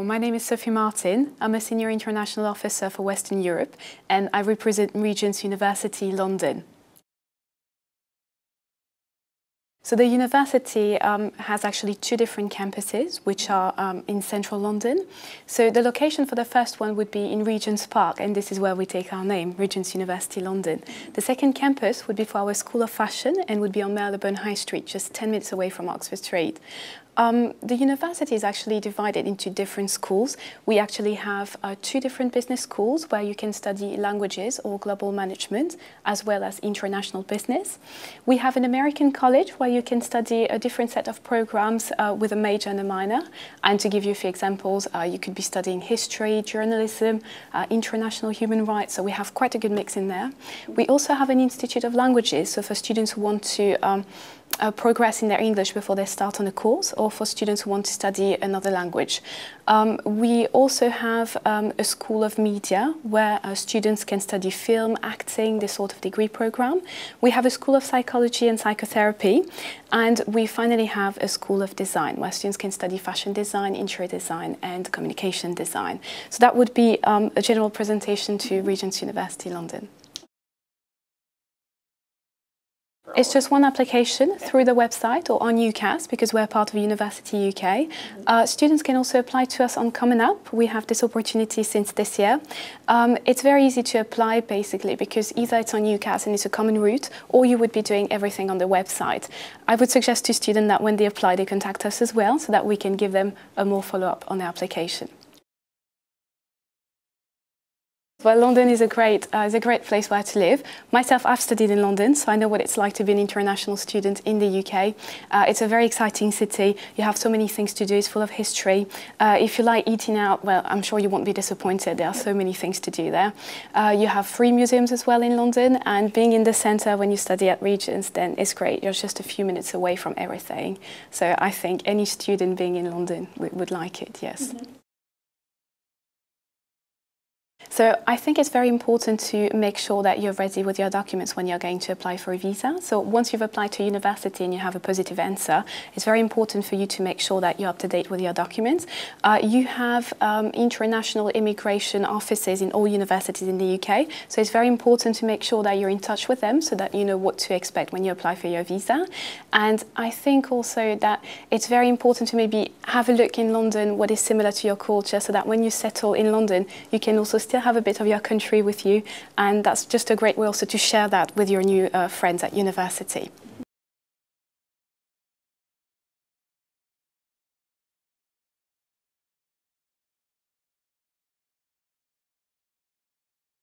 My name is Sophie Martin. I'm a Senior International Officer for Western Europe and I represent Regent's University London. So the university um, has actually two different campuses, which are um, in central London. So the location for the first one would be in Regent's Park, and this is where we take our name, Regent's University London. The second campus would be for our School of Fashion and would be on Marylebone High Street, just 10 minutes away from Oxford Street. Um, the university is actually divided into different schools. We actually have uh, two different business schools where you can study languages or global management, as well as international business. We have an American college where you can study a different set of programs uh, with a major and a minor. And to give you a few examples, uh, you could be studying history, journalism, uh, international human rights. So we have quite a good mix in there. We also have an Institute of Languages. So for students who want to um, uh, progress in their English before they start on a course or for students who want to study another language. Um, we also have um, a School of Media where uh, students can study film, acting, this sort of degree program. We have a School of Psychology and Psychotherapy and we finally have a School of Design where students can study fashion design, interior design and communication design. So that would be um, a general presentation to Regent's University London. It's just one application through the website or on UCAS because we're part of University UK. Uh, students can also apply to us on Common App. We have this opportunity since this year. Um, it's very easy to apply basically because either it's on UCAS and it's a common route or you would be doing everything on the website. I would suggest to students that when they apply they contact us as well so that we can give them a more follow-up on their application. Well, London is a great uh, is a great place where to live. Myself, I've studied in London, so I know what it's like to be an international student in the UK. Uh, it's a very exciting city. You have so many things to do. It's full of history. Uh, if you like eating out, well, I'm sure you won't be disappointed. There are so many things to do there. Uh, you have free museums as well in London, and being in the centre when you study at Regents, then it's great. You're just a few minutes away from everything. So I think any student being in London would, would like it. Yes. Mm -hmm. So I think it's very important to make sure that you're ready with your documents when you're going to apply for a visa. So once you've applied to university and you have a positive answer, it's very important for you to make sure that you're up to date with your documents. Uh, you have um, international immigration offices in all universities in the UK, so it's very important to make sure that you're in touch with them so that you know what to expect when you apply for your visa. And I think also that it's very important to maybe have a look in London what is similar to your culture so that when you settle in London, you can also still have have a bit of your country with you and that's just a great way also to share that with your new uh, friends at university.